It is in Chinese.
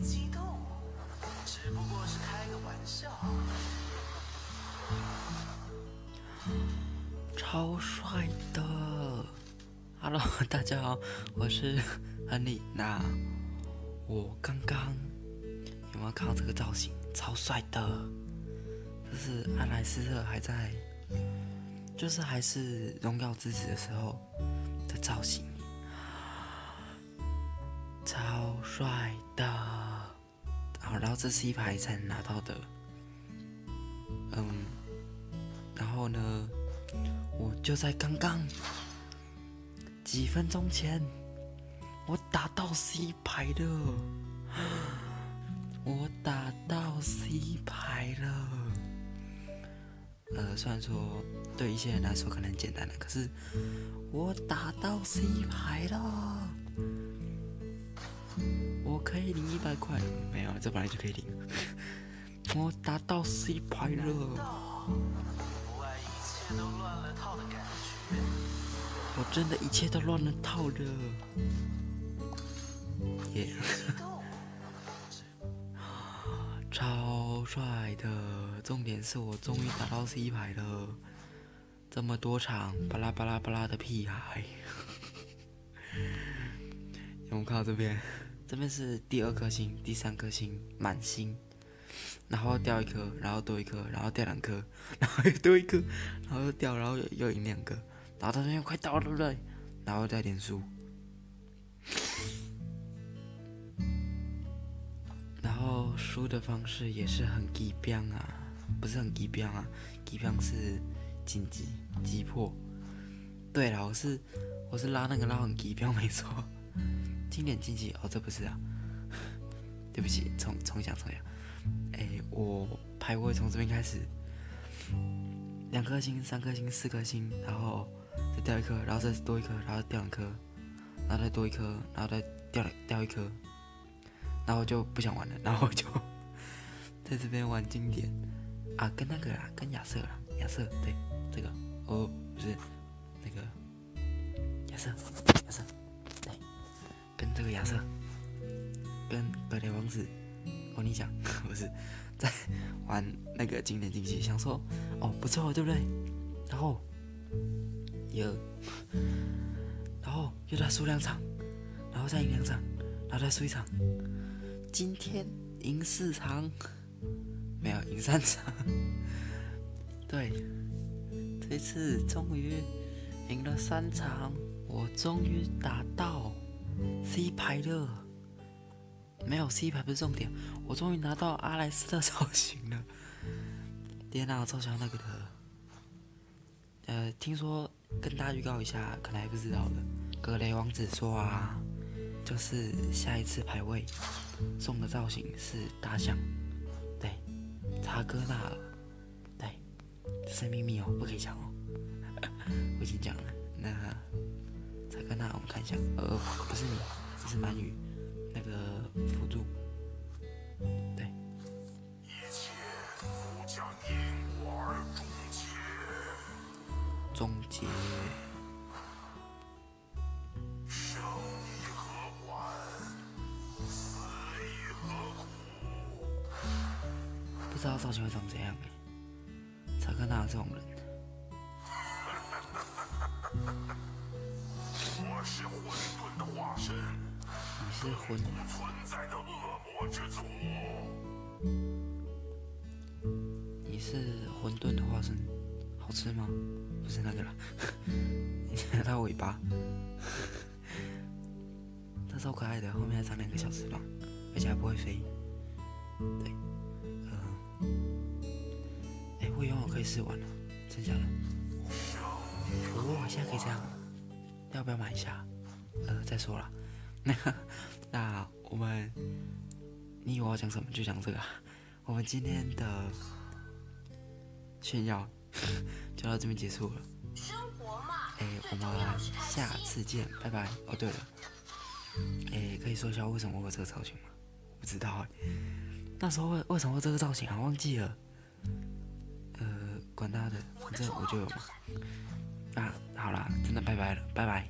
激动，只不过是开个玩笑。超帅的！Hello，大家好，我是亨利。那我刚刚有没有看到这个造型？超帅的！这是阿莱斯特还在，就是还是荣耀之子的时候的造型，超帅的。好，然后这是一排才能拿到的，嗯，然后呢？我就在刚刚几分钟前，我打到 C 牌了，我打到 C 牌了。呃，虽然说对一些人来说可能简单的，可是我打到 C 牌了，可以领一百块。没有，这本来就可以领。我打到 C 牌了。我真的一切都乱了套了，耶！超帅的，重点是我终于打到 C 牌了，这么多场巴拉巴拉巴拉的屁孩，有没有看到这边？这边是第二颗星，第三颗星满星，然后掉一颗，然后多一颗，然后掉两颗，然后又多一颗，然后又掉，然后又又赢两个。然后他说快到了，对不对？然后再点数。然后输的方式也是很低标啊，不是很低标啊，低标是紧急击破。对了，我是我是拉那个拉很低标没错。经典竞技哦，这不是啊，对不起，重重想重想。哎，我排位从这边开始，两颗星、三颗星、四颗星，然后。再掉一颗，然后再多一颗，然后掉两颗，然后再多一颗，然后再掉掉一颗，然后就不想玩了，然后就 在这边玩经典啊，跟那个啊，跟亚瑟啦，亚瑟对这个哦不是那个亚瑟亚瑟，亚瑟跟格雷王子，我跟你讲 不是在玩那个经典竞技，想说哦不错对不对？然后。有，然后又再输两场，然后再赢两场，然后再输一场。今天赢四场，没有赢三场。对，这次终于赢了三场，我终于打到 C 牌的。没有 C 牌不是重点，我终于拿到阿莱斯特造型了。天哪，超喜欢那个的。呃，听说。跟大家预告一下，可能还不知道的，格雷王子说啊，就是下一次排位送的造型是大象，对，查哥纳，对，这是秘密哦，不可以讲哦，我已经讲了。那查哥纳，我们看一下，呃，不是你，这是鳗鱼，那个辅助，对。终结。生亦何欢，死亦何苦。不知道造型会长怎样哎，查克纳这种人。我是混沌的化身。是混沌存在的恶魔之祖。你是混沌的化身。好吃吗？不是那个了，你看它尾巴，它超可爱的，后面还长两个小翅膀，而且还不会飞。对，嗯，哎，我拥有可以试完了，真假的？哦，现在可以这样，要不要买一下？呃，再说了，那 那我们，你以为我要讲什么就讲这个，我们今天的炫耀。就到这边结束了。哎，我们下次见，拜拜。哦，对了，哎，可以说一下为什么我这个造型吗？不知道哎，那时候为为什么会这个造型啊？忘记了。呃，管他的，反正我就有嘛。啊，好啦，真的拜拜了，拜拜。